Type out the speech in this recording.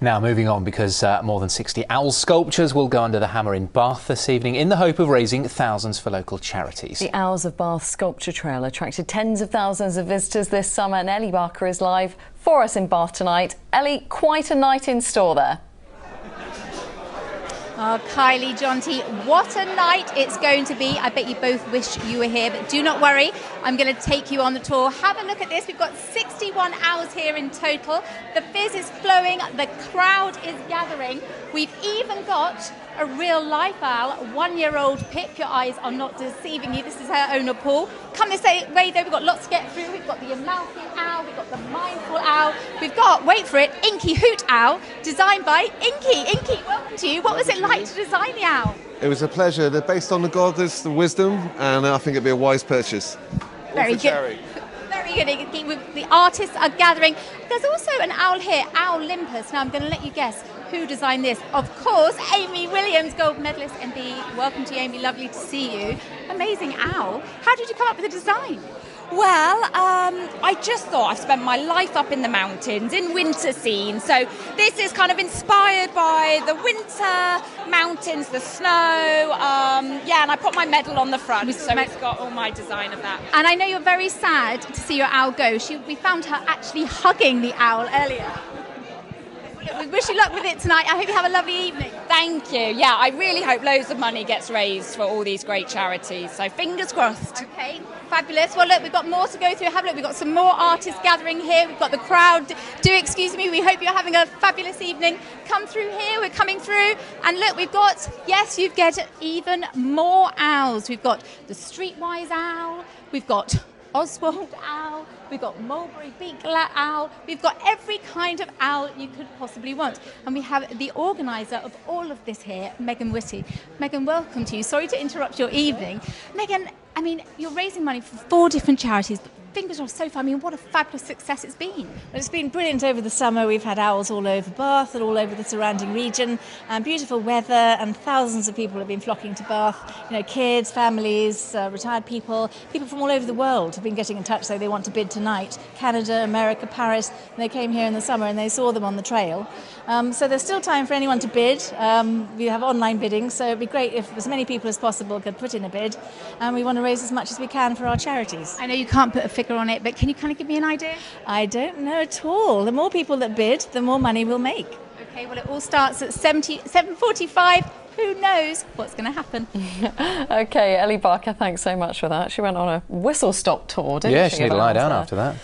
Now, moving on, because uh, more than 60 owl sculptures will go under the hammer in Bath this evening in the hope of raising thousands for local charities. The Owls of Bath sculpture trail attracted tens of thousands of visitors this summer, and Ellie Barker is live for us in Bath tonight. Ellie, quite a night in store there. Oh, Kylie, Jonty, what a night it's going to be. I bet you both wish you were here, but do not worry. I'm going to take you on the tour. Have a look at this. We've got 61 hours here in total. The fizz is flowing, the crowd is gathering. We've even got a real life owl, one year old Pip. Your eyes are not deceiving you. This is her owner, Paul. Come this way, though. We've got lots to get through. We've got the Amalfi owl, we've got the mindful owl, we've got, wait for it, Inky Hoot owl, designed by Inky. Inky, welcome to you. What was it like to design the owl? It was a pleasure. They're based on the goddess, the wisdom, and I think it'd be a wise purchase. Very good. Very good. The artists are gathering. There's also an owl here, Owl Olympus. Now I'm going to let you guess who designed this. Of course, Amy Williams, gold medalist MBE. Welcome to you, Amy. Lovely to see you. Amazing owl. How did you come up with the design? Well, um, I just thought I've spent my life up in the mountains in winter scene, so this is kind of inspired by the winter mountains, the snow. Um, yeah, and I put my medal on the front, so it's got all my design of that. And I know you're very sad to see your owl go. She, we found her actually hugging the owl earlier. We wish you luck with it tonight. I hope you have a lovely evening. Thank you. Yeah, I really hope loads of money gets raised for all these great charities. So fingers crossed. Okay, fabulous. Well, look, we've got more to go through. Have a look. We've got some more artists gathering here. We've got the crowd. Do excuse me. We hope you're having a fabulous evening. Come through here. We're coming through. And look, we've got, yes, you get even more owls. We've got the Streetwise owl. We've got Oswald owl, we've got mulberry beak owl, we've got every kind of owl you could possibly want. And we have the organiser of all of this here, Megan Witty. Megan, welcome to you. Sorry to interrupt your evening. Megan, I mean, you're raising money for four different charities, fingers crossed so far. I mean, what a fabulous success it's been. Well, it's been brilliant over the summer. We've had owls all over Bath and all over the surrounding region, and beautiful weather, and thousands of people have been flocking to Bath. You know, kids, families, uh, retired people, people from all over the world have been getting in touch saying they want to bid tonight. Canada, America, Paris. they came here in the summer and they saw them on the trail. Um, so there's still time for anyone to bid. Um, we have online bidding, so it'd be great if as many people as possible could put in a bid, and we want to raise as much as we can for our charities. I know you can't put a figure on it, but can you kind of give me an idea? I don't know at all. The more people that bid, the more money we'll make. Okay, well, it all starts at 70, 7.45. Who knows what's going to happen? okay, Ellie Barker, thanks so much for that. She went on a whistle stop tour, didn't yeah, she? Yeah, she needed to lie down after that.